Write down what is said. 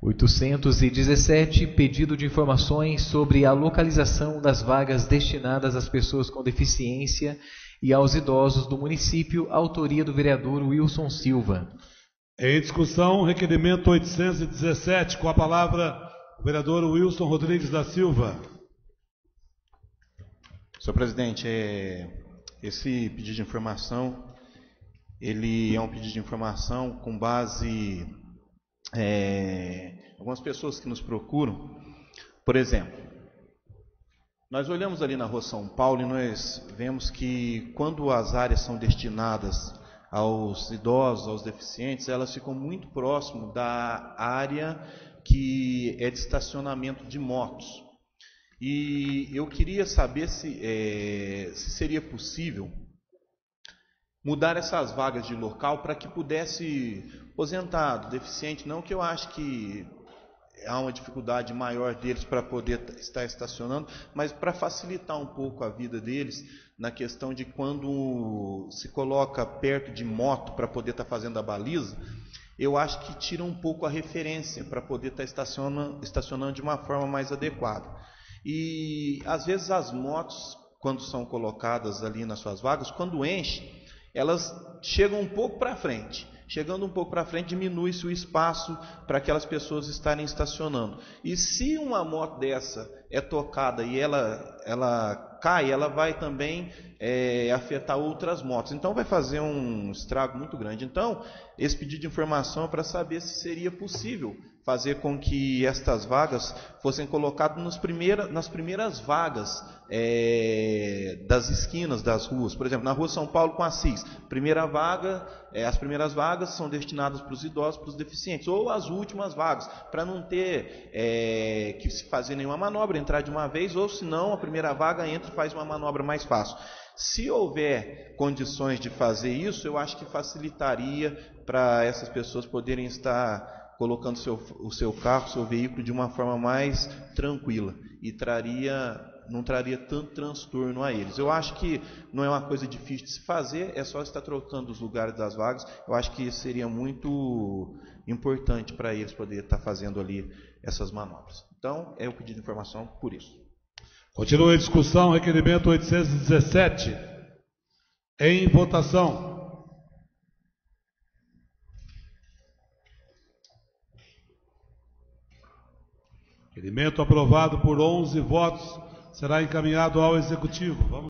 817, pedido de informações sobre a localização das vagas destinadas às pessoas com deficiência e aos idosos do município, autoria do vereador Wilson Silva. Em discussão, requerimento 817, com a palavra o vereador Wilson Rodrigues da Silva. Senhor presidente, é, esse pedido de informação, ele é um pedido de informação com base é, algumas pessoas que nos procuram. Por exemplo, nós olhamos ali na rua São Paulo e nós vemos que quando as áreas são destinadas aos idosos, aos deficientes, elas ficam muito próximo da área que é de estacionamento de motos. E eu queria saber se, é, se seria possível mudar essas vagas de local para que pudesse aposentado, deficiente, não que eu acho que há uma dificuldade maior deles para poder estar estacionando, mas para facilitar um pouco a vida deles na questão de quando se coloca perto de moto para poder estar fazendo a baliza, eu acho que tira um pouco a referência para poder estar estacionando, estacionando de uma forma mais adequada. E às vezes as motos, quando são colocadas ali nas suas vagas, quando enche, elas chegam um pouco para frente. Chegando um pouco para frente, diminui-se o espaço para aquelas pessoas estarem estacionando. E se uma moto dessa é tocada e ela, ela cai, ela vai também é, afetar outras motos. Então vai fazer um estrago muito grande. Então, esse pedido de informação é para saber se seria possível fazer com que estas vagas fossem colocadas nas primeiras, vagas é, das esquinas das ruas. Por exemplo, na rua São Paulo com Assis, primeira vaga, é, as primeiras vagas são destinadas para os idosos, para os deficientes, ou as últimas vagas, para não ter é, que se fazer nenhuma manobra, entrar de uma vez, ou se não, a primeira vaga entra e faz uma manobra mais fácil. Se houver condições de fazer isso, eu acho que facilitaria para essas pessoas poderem estar colocando seu, o seu carro, seu veículo de uma forma mais tranquila e traria não traria tanto transtorno a eles. Eu acho que não é uma coisa difícil de se fazer, é só estar trocando os lugares das vagas. Eu acho que seria muito importante para eles poder estar fazendo ali essas manobras. Então, é o pedido de informação por isso. Continua a discussão, requerimento 817. Em votação. Requerimento aprovado por 11 votos será encaminhado ao Executivo. Vamos